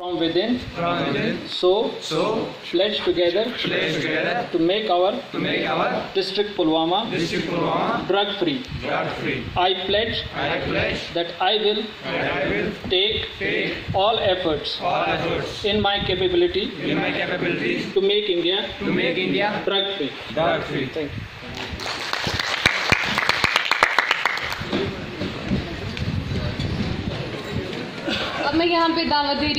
from within. from within. So, So, pledge together pledge together to make our to make our district Pulwama district Pulwama drug free. drug free. I pledge I pledge that I will that I will take take all efforts all efforts in my capability in my capabilities to make India to make India drug free. drug free. Thank you. अब मैं यहाँ पे दावत दे रही